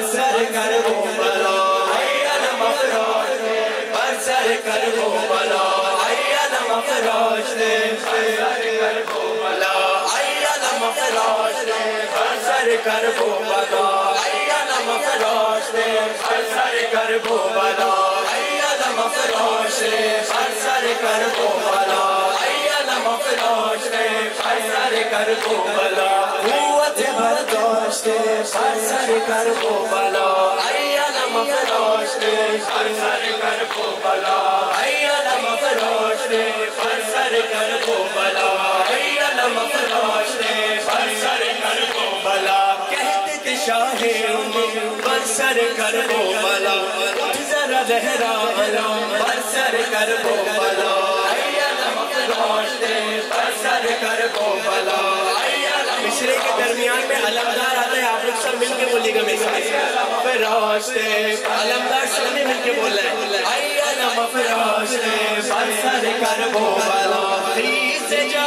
سر کر وہ بلا این مفروش دے بلا این مفروش دے بر سر کر وہ بلا این مفروش دے کر وہ بلا این مفروش دے بر کر وہ بلا این مفروش دے سر کر وہ بلا این مفروش کر وہ بلا، قوت بھر دو۔ سر سر کر کو بلا۔ علم کر کو بلا۔ علم فروش سر کر کو بلا۔ علم کر بلا۔ کہتے شاہ کر کو بلا۔ اٹھ ذرا لہرا کر کو بلا۔ علم فروش سر کر بلا۔ مشرے کے درمیان میں علم بولی گا میں سمجھ فراشتے علمدار شہنے مل کے بولا ہے۔ آئی آنا مفراشتے بسر کر بولا خیز جا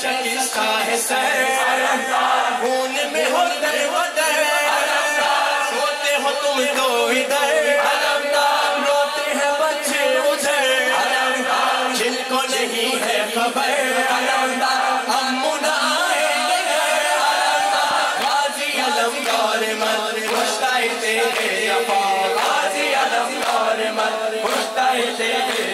شکستہ ہے سر۔ خون میں ہو در و در۔ سوتے ہو تم تو ادھر۔ روتے ہیں بچے ادھر۔ جن کو نہیں ہے خبر۔ غازی علمدار تیرے افا غازی علمدار تیرے